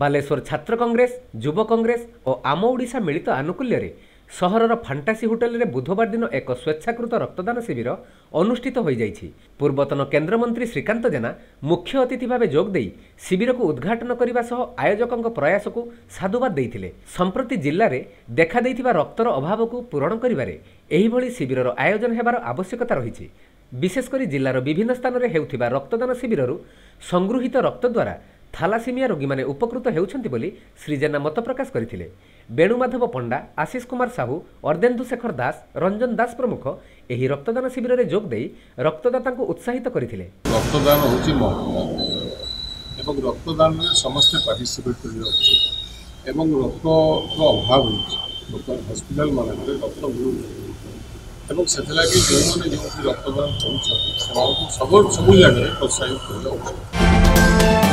ବାଲେଶ୍ୱର ଛାତ୍ର କଂଗ୍ରେସ ଯୁବ କଂଗ୍ରେସ ଓ ଆମ ଓଡ଼ିଶା ମିଳିତ ଆନୁକୂଲ୍ୟରେ ସହରର ଫାଣ୍ଟାସି ହୋଟେଲରେ ବୁଧବାର ଦିନ ଏକ ସ୍ୱେଚ୍ଛାକୃତ ରକ୍ତଦାନ ଶିବିର ଅନୁଷ୍ଠିତ ହୋଇଯାଇଛି। ପୂର୍ବତନ କେନ୍ଦ୍ରମନ୍ତ୍ରୀ ଶ୍ରୀକାନ୍ତ ଜେନା ମୁଖ୍ୟ ଅତିଥି ଭାବେ ଯୋଗ ଦେଇ ଶିବିରକୁ ଉଦ୍ଘାଟନ କରିବା ସହ ଆୟୋଜକଙ୍କ ପ୍ରୟାସକୁ ସାଧୁବାଦ ଦେଇଥିଲେ। ସମ୍ପ୍ରତି ଜିଲ୍ଲାରେ ଦେଖାଦେଇଥିବା ରକ୍ତର ଅଭାବକୁ ପୂରଣ କରିବାରେ ଏହିଭଳି ଶିବିରର ଆୟୋଜନ ହେବାର ଆବଶ୍ୟକତା ରହିଛି। ବିଶେଷ କରି ଜିଲ୍ଲାର ବିଭିନ୍ନ ସ୍ଥାନରେ ହେଉଥିବା ରକ୍ତଦାନ ଶିବିରରୁ ସଂଗୃହୀତ ରକ୍ତ ଦ୍ୱାରା ଥାଲାସିମିଆ ରୋଗୀମାନେ ଉପକୃତ ହେଉଛନ୍ତି ବୋଲି ଶ୍ରୀ ଜେନା ମତ ପ୍ରକାଶ କରିଥିଲେ ବେଣୁମାଧବ ପଣ୍ଡା ଆଶିଷ କୁମାର ସାହୁ ଅର୍ଦ୍ଧେନ୍ଦୁ ଶେଖର ଦାସ ରଞ୍ଜନ ଦାସ ପ୍ରମୁଖ ଏହି ରକ୍ତଦାନ ଶିବିରରେ ଯୋଗ ଦେଇ ରକ୍ତଦାତାଙ୍କୁ ଉତ୍ସାହିତ କରିଥିଲେ। ରକ୍ତଦାନ ହେଉଛି ଏବଂ ରକ୍ତଦାନରେ ସମସ୍ତେ ପାର୍ଟିସିପେଟ୍ କରିବା ଉଚିତ। ଏବଂ ରକ୍ତର ଅଭାବ ହେଉଛି ହସ୍ପିଟାଲମାନଙ୍କରେ ରକ୍ତ ମିଳୁନି ଏବଂ ସେଥିଲାଗି ଯେଉଁମାନେ ଯେଉଁଠି ରକ୍ତଦାନ କରୁଛନ୍ତି ସେମାନଙ୍କୁ ସବୁ ସବୁ ଜାଗାରେ ପ୍ରୋତ୍ସାହିତ କରିବା ଉଚିତ।